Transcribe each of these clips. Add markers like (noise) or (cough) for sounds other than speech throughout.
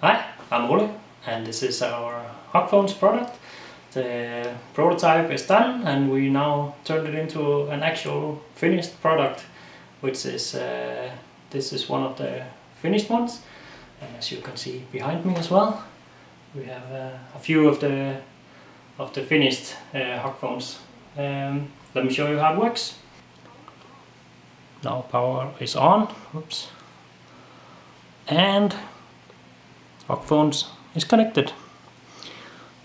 Hi, I'm Ole and this is our HugPhones product. The prototype is done and we now turned it into an actual finished product which is uh, this is one of the finished ones and as you can see behind me as well we have uh, a few of the of the finished uh. Um, let me show you how it works. Now power is on. Oops. And HugPhones is connected.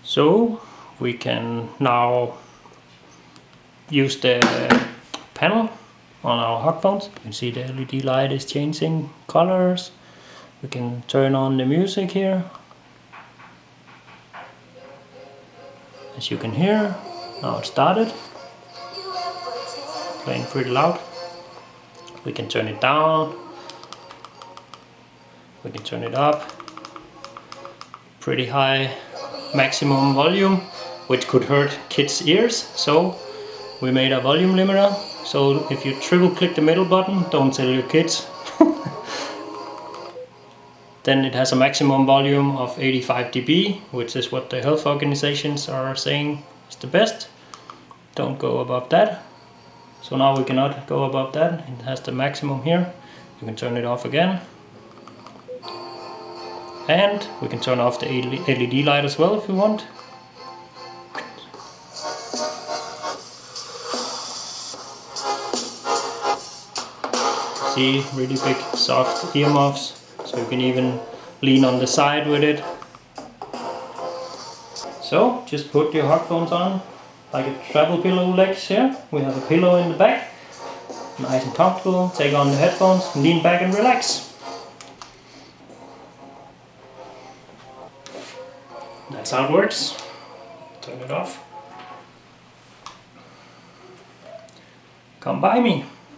So we can now use the panel on our HugPhones. You can see the LED light is changing colors. We can turn on the music here. As you can hear, now it started. Playing pretty loud. We can turn it down. We can turn it up pretty high maximum volume which could hurt kids ears. So we made a volume limiter. So if you triple click the middle button don't tell your kids. (laughs) Then it has a maximum volume of 85 dB which is what the health organizations are saying is the best. Don't go above that. So now we cannot go above that. It has the maximum here. You can turn it off again and we can turn off the LED light as well if we want. See, really big soft earmuffs, so you can even lean on the side with it. So, just put your HugPhones on, like a travel pillow legs here. We have a pillow in the back, nice and comfortable. Take on the headphones, lean back and relax. That's how it works. Turn it off. Come by me.